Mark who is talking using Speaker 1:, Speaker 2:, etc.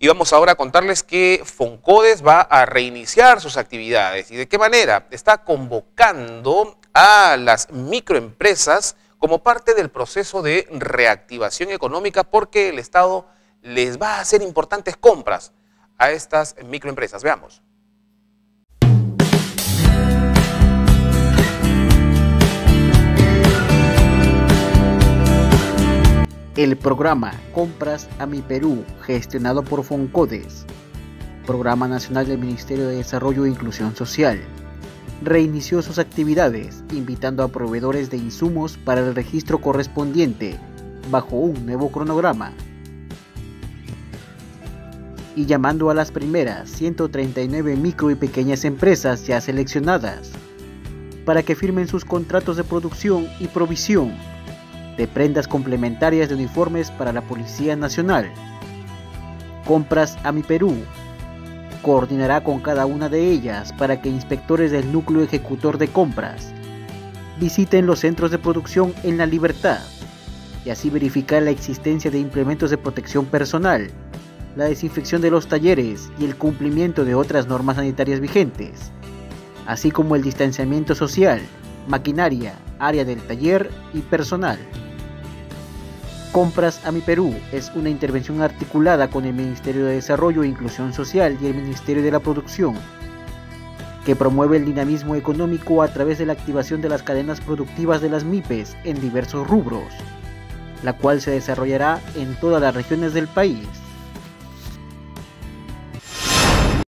Speaker 1: Y vamos ahora a contarles que Foncodes va a reiniciar sus actividades. ¿Y de qué manera? Está convocando a las microempresas como parte del proceso de reactivación económica porque el Estado les va a hacer importantes compras a estas microempresas. Veamos.
Speaker 2: El programa Compras a mi Perú, gestionado por Foncodes, Programa Nacional del Ministerio de Desarrollo e Inclusión Social, reinició sus actividades invitando a proveedores de insumos para el registro correspondiente bajo un nuevo cronograma. Y llamando a las primeras 139 micro y pequeñas empresas ya seleccionadas para que firmen sus contratos de producción y provisión de prendas complementarias de uniformes para la Policía Nacional. Compras a mi Perú. Coordinará con cada una de ellas para que inspectores del núcleo ejecutor de compras visiten los centros de producción en la libertad y así verificar la existencia de implementos de protección personal, la desinfección de los talleres y el cumplimiento de otras normas sanitarias vigentes, así como el distanciamiento social, maquinaria, área del taller y personal. Compras a mi Perú es una intervención articulada con el Ministerio de Desarrollo e Inclusión Social y el Ministerio de la Producción, que promueve el dinamismo económico a través de la activación de las cadenas productivas de las MIPES en diversos rubros, la cual se desarrollará en todas las regiones del país.